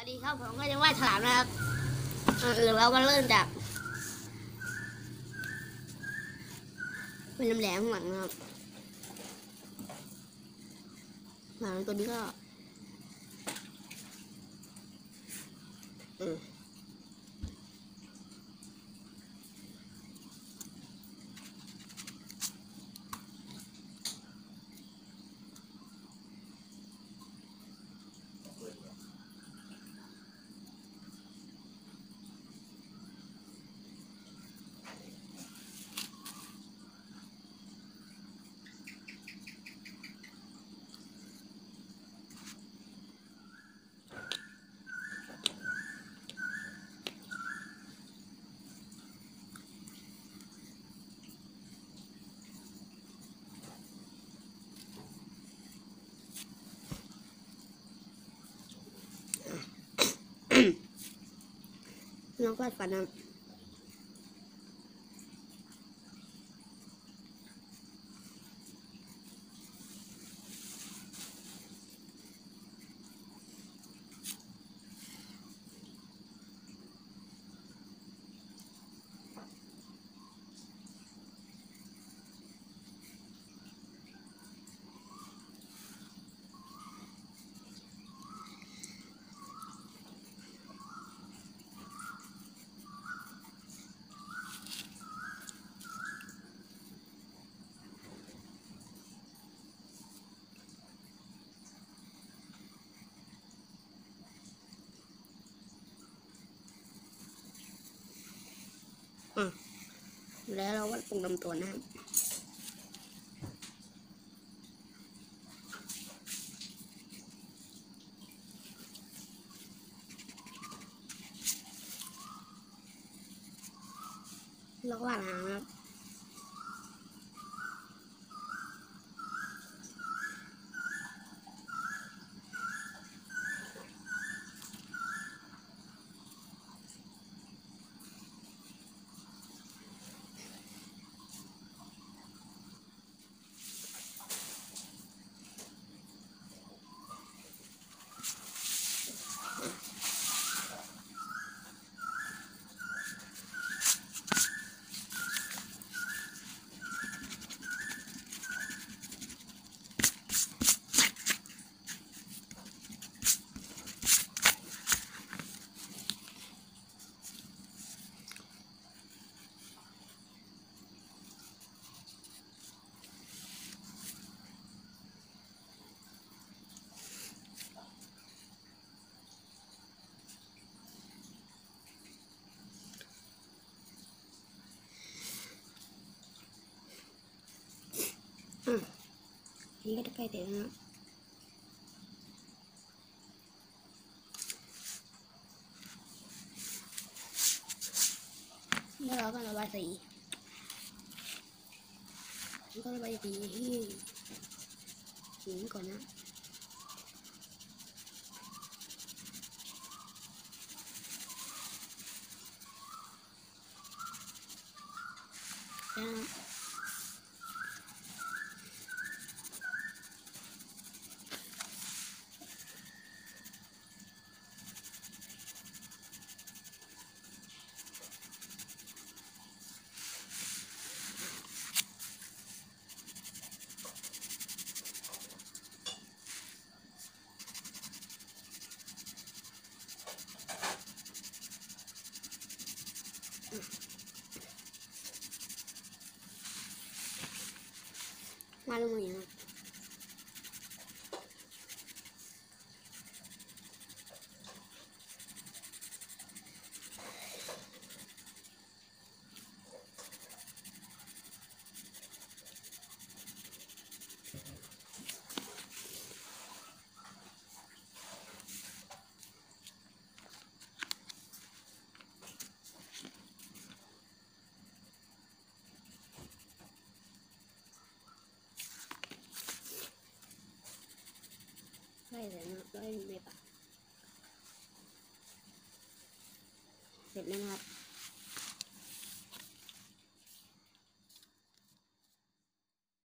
วัสดีครับผมก็จะว่าดฉลามนะครับหรือเรามาเริ่มจากเป็นแหลมข้างหลังนะครับหลังตัวนี้ก็ เออ น้องก็ฟันนะครับอะ แล้วเราวัดปรงลำตัวนะครับแล้วก็วาดหางนะครับ นนี้ก็จะใกล้เสร็จแล้วนะแล้วเราก็ระบายสีแล้วก็ระบายสีที่สีก่อนนะแล้วมาลงมืออย่างนั้นใช่เลยนะร้อยเมตรอะเสร็จแล้วครับ